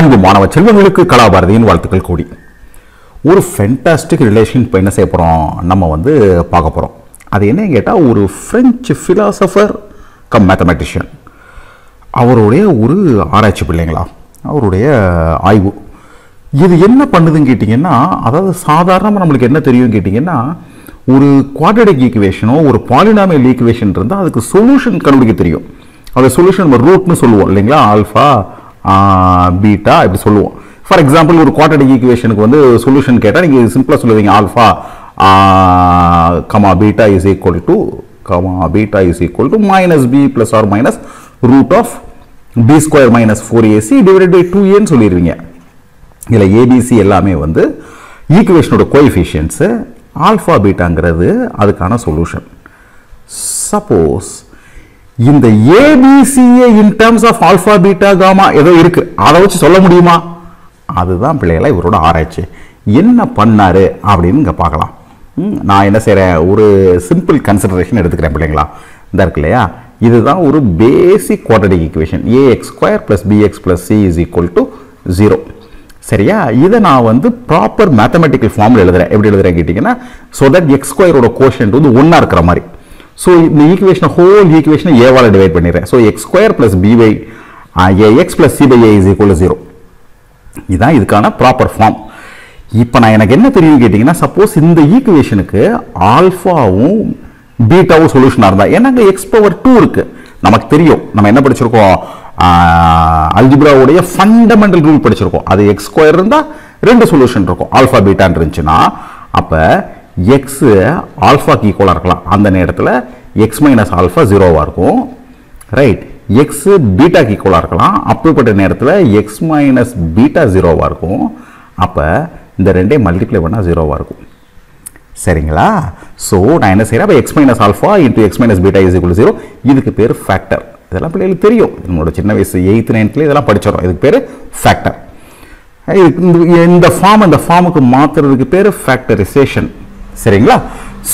அன்பு மாணவ செல்வங்களுக்கு கலாபாரதியின் வாழ்த்துக்கள் கூடி. ஒரு ஃபென்டாஸ்டிக் ரிலேஷன் இப்போ என்ன செய்ய போகிறோம் நம்ம வந்து பார்க்க போகிறோம் அது என்ன கேட்டால் ஒரு ஃப்ரெஞ்சு ஃபிலாசபர் கம் மேத்தமெட்டிஷியன் அவருடைய ஒரு ஆராய்ச்சி பிள்ளைங்களா? அவருடைய ஆய்வு. இது என்ன பண்ணுதுன்னு கேட்டிங்கன்னா அதாவது சாதாரணமாக நம்மளுக்கு என்ன தெரியும் கேட்டிங்கன்னா ஒரு குவாட்ரடிக் ஈக்குவேஷனோ ஒரு பாலினாமியல் ஈக்குவேஷன் இருந்தால் அதுக்கு சொல்யூஷன் கண்டுபிடிக்க தெரியும். அது சொல்யூஷன் நம்ம ரூட்னு சொல்லுவோம் இல்லைங்களா? ஆல்ஃபா பீட்டா இப்படி சொல்லுவோம். ஃபார் எக்ஸாம்பிள் ஒரு குவாட்டடிக் ஈக்குவேஷனுக்கு வந்து சொல்யூஷன் கேட்டால் நீங்கள் சிம்பிளாக சொல்லுவீங்க. Alpha comma beta is equal to comma beta is equal to minus B plus or minus root of B square minus four AC divided by two ஏன்னு சொல்லிடுவீங்க. இதில் ஏபிசி எல்லாமே வந்து ஈக்குவேஷனோட கோஎஃபிஷியன்ஸு ஆல்ஃபா பீட்டாங்கிறது அதுக்கான சொல்யூஷன் சப்போஸ் இந்த A B C A in terms of alpha beta gamma ஏதோ இருக்கு. அதை வச்சு சொல்ல முடியுமா? அதுதான் பிள்ளைகளை இவரோட ஆராய்ச்சி. என்ன பண்ணாரு அப்படின்னு இங்கே பார்க்கலாம். ம், நான் என்ன செய்கிறேன் ஒரு சிம்பிள் கன்சிடரேஷன் எடுத்துக்கிறேன் பிள்ளைங்களா. இந்த இருக்கு இல்லையா? இதுதான் ஒரு basic quadratic equation A X square plus B X plus C is equal to zero சரியா? இதை நான் வந்து ப்ராப்பர் மேத்தமெட்டிக்கல் ஃபார்மில் எழுதுறேன். எப்படி எழுதுறேன் கேட்டிங்கன்னா ஸோ தட் எக்ஸ் ஸ்கொயரோட கோஷன்ட் வந்து ஒன்றா இருக்கிற மாதிரி. ஸோ இந்த ஈக்குவேஷனை ஹோல் ஈக்குவேஷனை ஏவால் டிவைட் பண்ணிடுறேன். So X square plus B by A X plus C by A is equal zero இதுதான் இதுக்கான ப்ராப்பர் ஃபார்ம் இப்போ நான் எனக்கு என்ன தெரியும் கேட்டிங்கன்னா சப்போஸ் இந்த ஈக்குவேஷனுக்கு ஆல்ஃபாவும் பீட்டாவும் சொல்யூஷனாக இருந்தால் ஏன்னா அங்கே எக்ஸ் பவர் டூ இருக்குது நமக்கு தெரியும். நம்ம என்ன படிச்சிருக்கோம்? அல்ஜிப்ராவுடைய ஃபண்டமெண்டல் ரூல் படிச்சிருக்கோம். அது எக்ஸ் ஸ்கொயர் இருந்தால் ரெண்டு சொல்யூஷன் இருக்கும். ஆல்ஃபா பீட்டான்னு இருந்துச்சுன்னா அப்போ எக்ஸ் ஆல்ஃபாக்கு ஈக்குவலாக இருக்கலாம். அந்த நேரத்தில் எக்ஸ் மைனஸ் ஆல்ஃபா ஜீரோவாக இருக்கும். ரைட் எக்ஸ் பீட்டாக்கு ஈக்குவலாக இருக்கலாம். அப்படிப்பட்ட நேரத்தில் எக்ஸ் மைனஸ் பீட்டா ஜீரோவாக இருக்கும். அப்போ இந்த ரெண்டே மல்டிப்ளை பண்ணால் ஜீரோவாக இருக்கும். சரிங்களா? ஸோ நான் என்ன செய்கிறேன் அப்போ X minus alpha into X minus beta is equal zero இதுக்கு பேர் ஃபேக்டர் இதெல்லாம் பிள்ளைகளுக்கு தெரியும். நம்மளோட சின்ன வயசு எயித்து நைன்த்தில் இதெல்லாம் படிச்சிடறோம். இதுக்கு பேர் ஃபேக்டர் இந்த ஃபார்ம் இந்த ஃபார்முக்கு மாற்றுறதுக்கு பேர் ஃபேக்டரைசேஷன் சரிங்களா?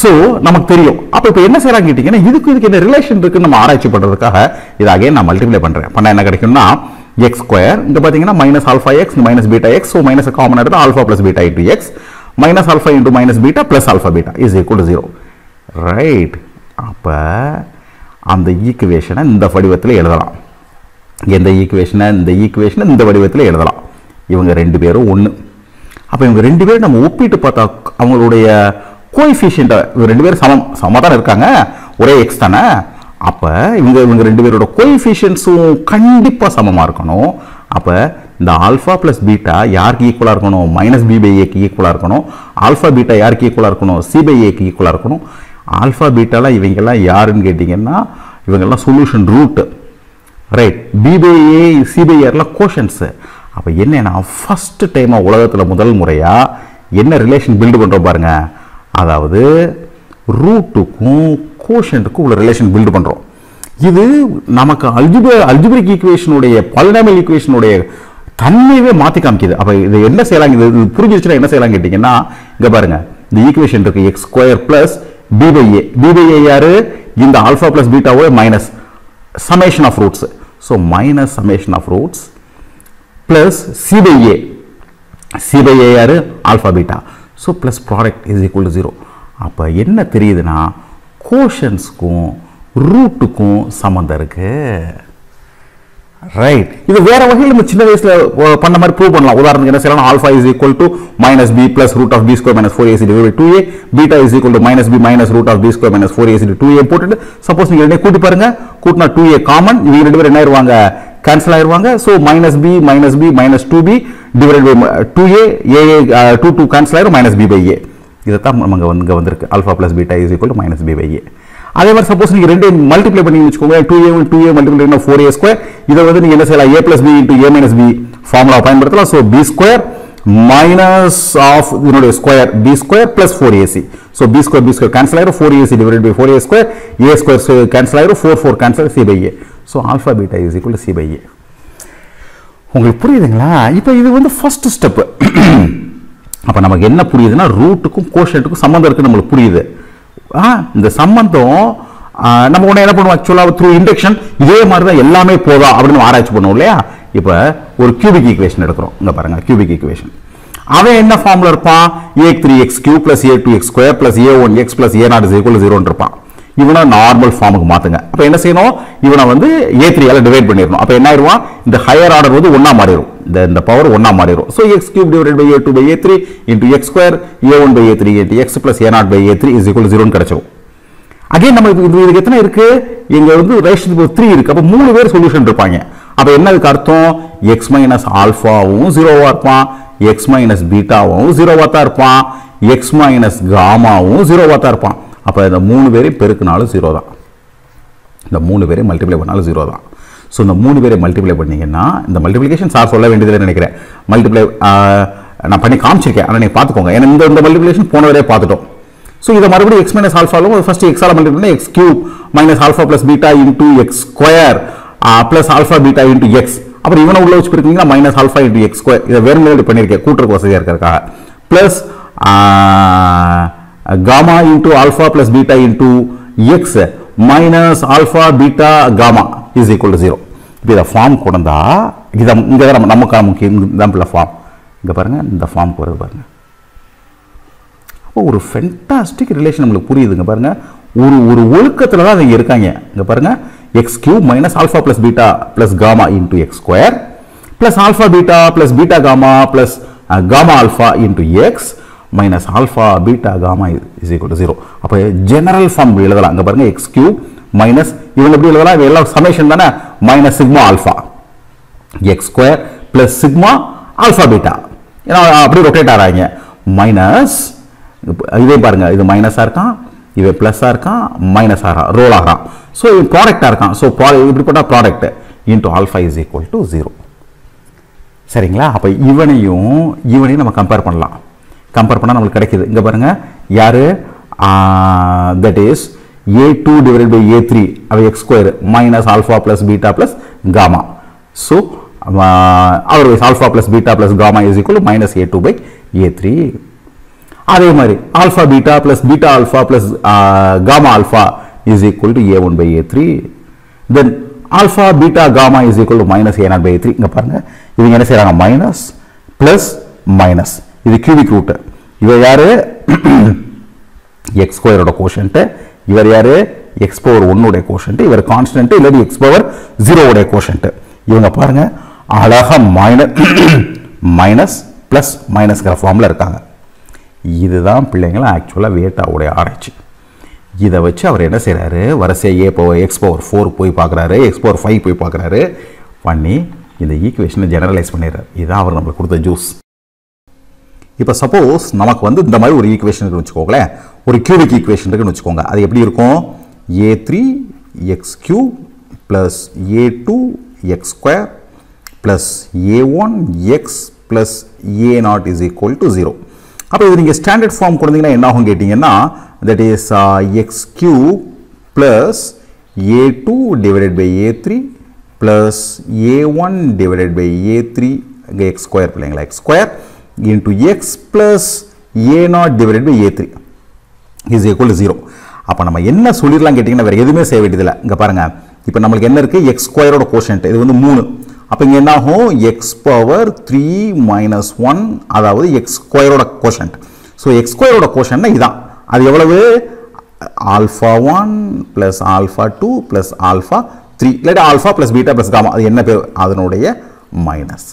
ஸோ நமக்கு தெரியும். அப்போ இப்போ என்ன செய்கிறாங்க கேட்டிங்கன்னா இதுக்கு இதுக்கு என்ன ரிலேஷன் இருக்குன்னு நம்ம ஆராய்ச்சி பண்ணுறதுக்காக இதாகவே நான் மல்டிப்ளை பண்ணுறேன் பண்ணால் என்ன கிடைக்கும்னா எக்ஸ் ஸ்கொயர் இங்கே பார்த்தீங்கன்னா minus alpha X minus beta X so minus common எடுத்து alpha plus beta into X minus alpha into minus beta plus alpha beta is equal to zero right அப்போ அந்த ஈக்குவேஷனை இந்த வடிவத்தில் எழுதலாம். எந்த ஈக்குவேஷனை இந்த ஈக்குவேஷனை இந்த வடிவத்தில் எழுதலாம். இவங்க ரெண்டு பேரும் ஒன்று அப்போ இவங்க ரெண்டு பேரும் நம்ம ஒப்பிட்டு பார்த்தா அவங்களுடைய கோஎஃபிஷியண்ட்டை இவங்க ரெண்டு பேரும் சமம் சமமாக தானே இருக்காங்க? ஒரே எக்ஸ் தானே? அப்போ இவங்க இவங்க ரெண்டு பேரோட கோஎஃபிஷியன்ஸும் கண்டிப்பாக சமமாக இருக்கணும். அப்போ இந்த ஆல்ஃபா ப்ளஸ் பீட்டா யாருக்கு ஈக்குவலாக இருக்கணும்? மைனஸ் பி பை ஏக்கு ஈக்குவலாக இருக்கணும். ஆல்ஃபா பீட்டா யாருக்கு ஈக்குவலாக இருக்கணும்? சி பை ஏக்கு ஈக்குவலாக இருக்கணும். ஆல்ஃபா பீட்டாலாம் இவங்கெல்லாம் யாருன்னு கேட்டிங்கன்னா இவங்கெல்லாம் சொல்யூஷன் ரூட்டு ரைட் பிபிஏ சிபிஐஆர்லாம் கோஷன்ஸு அப்போ என்னன்னா ஃபஸ்ட்டு டைமாக உலகத்தில் முதல் முறையாக என்ன ரிலேஷன் பில்டு பண்ணுறோம் பாருங்கள் அதாவது ரூட்டுக்கும் கோஷன்ட்டுக்கும் உள்ள ரிலேஷன் பில்டு பண்ணுறோம் இது நமக்கு அல்ஜிப அல்ஜிபிரிக் ஈக்குவேஷனுடைய பல்டாமல் ஈக்குவேஷனுடைய தன்மையவே மாற்றி காமிக்குது. அப்போ இது என்ன செய்யலாம்? இது புரிஞ்சிச்சுன்னா என்ன செய்யலாம் கேட்டிங்கன்னா இங்கே பாருங்கள் இந்த ஈக்குவேஷன் இருக்கு. X square plus B by A B by A இந்த alpha plus பீட்டாவோட minus summation of roots so minus summation of roots plus C by A by A. C by so plus product is equal to zero அப்போ என்ன தெரியுதுன்னா கோஷன்ஸ்க்கும் ரூட்டுக்கும் சம்மந்தம் இருக்குது right இது வேற வகையில் நம்ம சின்ன வயசுல பண்ண மாதிரி ப்ரூவ் பண்ணலாம். உதாரணத்துக்கு என்ன செய்யலாம் alpha is equal to minus B plus root of B square minus four AC divide two A beta is equal to minus B minus root of B square minus four AC two A போட்டுட்டு suppose நீங்கள் ரெண்டே கூட்டி பாருங்க. கூட்டினா two ஏ common இவங்க ரெண்டு பேரும் என்ன ஆயிருவாங்க கேன்சல் ஆயிடுவாங்க so minus B minus B minus two B divide by two A A two two cancel ஆயிரும் மைனஸ் பி பை ஏ இதை தான் நமக்கு வந்து இங்கே வந்திருக்கு. Alpha plus beta is equal minus B by A அதே மாதிரி சப்போஸ் நீங்கள் ரெண்டு மல்டிப்ளை பண்ணி வச்சுக்கோங்க two A two A multiply four A square இதை வந்து நீங்கள் என்ன செய்யலாம்? A plus B into A minus B formula பயன்படுத்தலாம். So B square minus of இதனுடைய square B square plus four AC so B square B square cancel ஆயிரும். Four AC divide by four A square A square cancel ஆயிரும். Four four cancel C by A so alpha beta is equal C by A உங்களுக்கு புரியுதுங்களா? இப்போ இது வந்து first step அப்போ நமக்கு என்ன புரியுதுன்னா ரூட்டுக்கும் கோஷன்ட்டுக்கும் சம்மந்தம் இருக்குது நம்மளுக்கு புரியுது. ஆ இந்த சம்மந்தம் நம்ம உடனே என்ன பண்ணுவோம்? ஆக்சுவலாக த்ரூ இண்டக்ஷன் இதே மாதிரி தான் எல்லாமே போதா அப்படின்னு ஆராய்ச்சி பண்ணுவோம் இல்லையா? இப்போ ஒரு கியூபிக் ஈக்குவேஷன் எடுக்கிறோம். இங்கே பாருங்கள் கியூபிக் ஈக்குவேஷன் அவன் என்ன ஃபார்மில் இருப்பான்? A three X cube plus A two X square plus A one X plus A nought is ஜீரோன்னு இருப்பான். இவனை நார்மல் ஃபார்முக்கு மாத்துங்க. அப்ப என்ன செய்யணும்? இவனை வந்து ஏ த்ரீயால டிவைட் பண்ணிடணும். அப்ப என்ன ஆயிடுவான் இந்த ஹையர் ஆர்டர் வந்து ஒன்றா மாறிடும். இந்த இந்த பவர் ஒன்றா மாறிடும். So X cube divide by A two by A three into X square A one by A three into X plus A nought by A three is equal ஜீரோன்னு கிடைச்சிடும் again நம்ம இது இதுக்கு எத்தனை இருக்கு? இங்க வந்து ரேஷன் த்ரீ இருக்கு. அப்போ மூணு பேர் சொல்யூஷன் இருப்பாங்க. அப்போ என்ன இதுக்கு அர்த்தம்? எக்ஸ் மைனஸ் ஆல்ஃபாவும் ஜீரோவாக இருப்பான். எக்ஸ் மைனஸ் பீட்டாவும் ஜீரோவாக தான் இருப்பான். எக்ஸ் மைனஸ் காமாவும் ஜீரோவாக தான் இருப்பான். அப்போ இந்த மூணு பேரையும் பெருக்குனாலும் ஜீரோ தான். இந்த மூணு பேரையும் மல்டிப்ளை பண்ணாலும் ஜீரோ தான். ஸோ இந்த மூணு பேரை மல்டிப்ளை பண்ணிங்கன்னா இந்த மல்டிப்ளிகேஷன் சார் சொல்ல வேண்டியதில்லை நினைக்கிறேன். மல்டிப்ளை நான் பண்ணி காமிச்சிருக்கேன். ஆனால் நீங்கள் பார்த்துக்கோங்க. ஏன்னா இந்த இந்த மல்டிப்ளிகேஷன் போன வரையே பார்த்துட்டோம். ஸோ இதை மறுபடியும் எக்ஸ் மைனஸ் ஆல்ஃபாலும் ஃபர்ஸ்ட் எக்ஸால் மல்டிப்ளை பண்ணி x cube minus alpha plus beta into x square plus alpha beta into x அப்புறம் இவனை உள்ள வச்சு பிரிக்கிங்கன்னா minus alpha into x square இதை வேறு மாதிரி பண்ணியிருக்கேன். கூட்டுறக்கு வசதியாக இருக்கிறதுக்காக. Plus gamma into alpha plus beta into x minus alpha beta gamma is equal to zero இப்போ இதை ஃபார்ம் கொண்டா இதை இங்கே தான் நம்ம நமக்கான முக்கியம் எக்ஸாம்பிள் ஃபார்ம் இங்கே பாருங்க இந்த ஃபார்முக்கு வருது பாருங்கள் அப்போ ஒரு ஃபென்டாஸ்டிக் ரிலேஷன் நம்மளுக்கு புரியுதுங்க பாருங்கள் ஒரு ஒரு ஒழுக்கத்தில் தான் இங்கே இருக்காங்க. இங்கே பாருங்க x cube minus alpha plus beta plus gamma into x square plus alpha beta plus beta gamma plus gamma alpha into x minus alpha beta gamma is equal to zero அப்போ ஜெனரல் ஃபார்ம் எழுதலாம். அங்கே பாருங்கள் X cube minus இவங்க எப்படி எழுதலாம்? இவங்க எல்லாம் summation தானே? Minus sigma alpha x square plus sigma alpha beta ஏன்னா அப்படி ரொட்டேட் ஆகிறாங்க மைனஸ் இதே பாருங்க இது மைனஸாக இருக்கான் இவன் ப்ளஸ்ஸாக இருக்கான் மைனஸ் ஆகிறான் ரோல் ஆகிறான். ஸோ இவன் ப்ராடக்டாக இருக்கான். ஸோ இப்படிப்பட்ட product into alpha is equal to zero சரிங்களா? அப்போ இவனையும் இவனையும் நம்ம கம்பேர் பண்ணலாம். கம்பேர் பண்ணால் நம்மளுக்கு கிடைக்கிது. இங்கே பாருங்கள் யார்? That is a two divide by a three அவை x square minus alpha plus beta plus gamma so our alpha plus beta plus gamma is equal minus a two by a three அதே மாதிரி alpha beta plus beta alpha plus gamma alpha is equal to a one by a three then alpha beta gamma is equal to minus a naught by a three இங்கே பாருங்கள் இவங்க என்ன செய்கிறாங்க minus plus minus இது cubic root இவர் யார்? X ஸ்கொயரோட quotient இவர் யார்? எக்ஸ் பவர் ஒன்னுடைய கோஷன்ட்டு இவர் கான்ஸ்டன்ட்டு இல்லாட்டி எக்ஸ் பவர் ஜீரோவுடைய கோஷன்ட்டு இவங்க பாருங்கள் அழகா மைனஸ் மைனஸ் ப்ளஸ் மைனஸ்கிற ஃபார்மில் இருக்காங்க. இதுதான் பிள்ளைங்களை ஆக்சுவலாக வேட்டாவுடைய ஆராய்ச்சி. இதை வச்சு அவர் என்ன செய்கிறாரு வரிசையாக a power x power four போய் பார்க்குறாரு. எக்ஸ் பவர் ஃபைவ் போய் பார்க்குறாரு. பண்ணி இந்த ஈக்குவேஷனை ஜெனரலைஸ் பண்ணிடுறாரு. இதுதான் அவர் நம்மளுக்கு கொடுத்த ஜூஸ் இப்போ சப்போஸ் நமக்கு வந்து இந்த மாதிரி ஒரு ஈக்குவேஷன் இருக்குன்னு வச்சுக்கோங்களேன். ஒரு கியூபிக் ஈக்குவேஷன் இருக்குன்னு வச்சுக்கோங்க. அது எப்படி இருக்கும்? A three x cube plus a two x square plus a one x plus a naught is equal to zero அப்போ இது நீங்கள் ஸ்டாண்டர்ட் ஃபார்ம் கொடுத்தீங்கன்னா என்ன ஆகும் கேட்டிங்கன்னா that is x cube plus a two divided by a three plus a one divided by a three x square பிள்ளைங்களா x square into x plus a naught divided by a3 is equal to 0 அப்போ நம்ம என்ன சொல்லிடலாம் கேட்டிங்கன்னா வேறு எதுவுமே செய்ய வேண்டியதில்லை. இங்கே பாருங்கள் இப்போ நம்மளுக்கு என்ன இருக்குது எக்ஸ் ஸ்கொயரோட கோஷன்ட் இது வந்து மூணு. அப்போ இங்கே என்ன ஆகும் x power three minus one அதாவது எக்ஸ் ஸ்கொயரோட கோஷன்ட் ஸோ எக்ஸ் ஸ்கொயரோட கோஷன்னா இதான். அது எவ்வளவு? Alpha one plus alpha two plus alpha three இல்லாட்டி alpha plus beta plus gamma அது என்ன பேர்? அதனுடைய மைனஸ்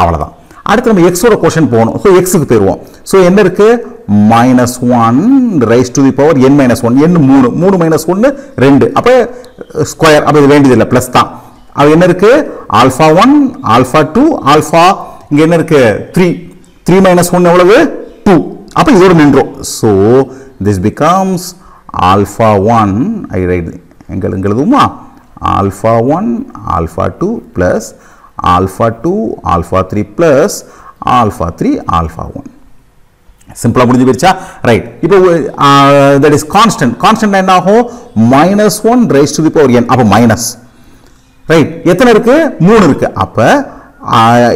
அவ்வளோதான் அடுத்து நம்ம எக்ஸோட கொஷன் போகணும். ஸோ எக்ஸுக்கு போயிடுவோம் ஸோ என்ன இருக்கு? Minus one raise to the power n minus one n மூணு. மூணு மைனஸ் ஒன்று ரெண்டு. அப்போ ஸ்கொயர் uh, அப்போ இது வேண்டியதில்லை ப்ளஸ் தான். அது என்ன இருக்கு? Alpha one alpha two alpha இங்கே என்ன இருக்கு? த்ரீ த்ரீ மைனஸ் ஒன் எவ்வளவு? டூ அப்போ இதோடு நின்றோம். So this becomes alpha one I write எங்கள் எங்களுதுமா alpha one alpha two plus alpha 2 alpha 3 plus alpha 3 alpha 1 சிம்பிளா முடிஞ்சு போயிருச்சா ரைட் இப்போ தட் இஸ் கான்ஸ்டன்ட் கான்ஸ்டன்ட் என்ன ஆகும் minus one raise to the power n அப்போ மைனஸ் ரைட் எத்தனை இருக்கு? மூணு இருக்கு. அப்போ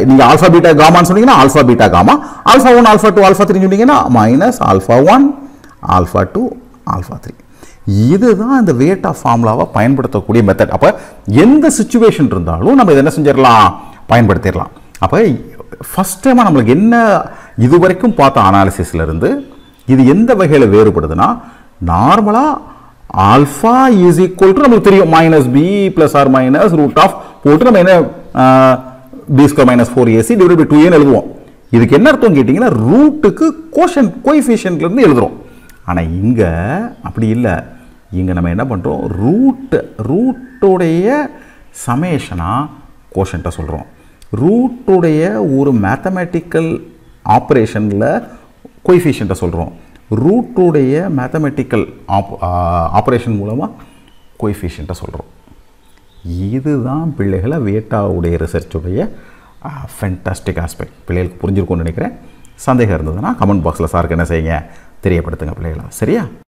நீங்க ஆல்பா பீட்டா காமான்னு சொன்னீங்கன்னா alpha beta gamma alpha one alpha two alpha three சொன்னீங்கன்னா minus alpha one alpha two alpha three இதுதான் இந்த வேட் ஆஃப் ஃபார்முலாவை பயன்படுத்தக்கூடிய மெத்தட் அப்போ எந்த சுச்சுவேஷன் இருந்தாலும் நம்ம இதை என்ன செஞ்சிடலாம்? பயன்படுத்திடலாம். அப்போ ஃபஸ்ட் டைமாக நம்மளுக்கு என்ன இது வரைக்கும் பார்த்த அனாலிசிஸ்லேருந்து இது எந்த வகையில் வேறுபடுதுன்னா நார்மலாக ஆல்ஃபா இஸ் ஈக்குவல் டு நமக்கு தெரியும் minus b plus or minus root of போட்டு நம்ம என்ன b square minus four ac divide by two ஏன்னு எழுதுவோம். இதுக்கு என்ன அர்த்தம் கேட்டிங்கன்னா ரூட்டுக்கு கோஷன் கோஎஃபிஷியன்ட்லேருந்து எழுதுகிறோம் ஆனால் இங்கே அப்படி இல்லை. இங்கே நம்ம என்ன பண்ணுறோம் ரூட்டு ரூட்டுடைய சமேஷனாக கோஷன்ட்டை சொல்கிறோம் ரூட்டுடைய ஒரு மேத்தமேட்டிக்கல் ஆப்ரேஷனில் கொய்ஃபிஷியண்ட்டை சொல்கிறோம் ரூட்டுடைய மேத்தமெட்டிக்கல் ஆப் ஆப்ரேஷன் மூலமாக கொய்ஃபிஷியண்ட்டை சொல்கிறோம் இதுதான் பிள்ளைகளை வேட்டாவுடைய ரிசர்ச்சுடைய ஃபென்டாஸ்டிக் ஆஸ்பெக்ட் பிள்ளைகளுக்கு புரிஞ்சிருக்கும்னு நினைக்கிறேன். சந்தேகம் இருந்ததுன்னா கமெண்ட் பாக்ஸில் சாருக்கு என்ன செய்யுங்க? தெரியப்படுத்துங்க பிள்ளைகளை. சரியா?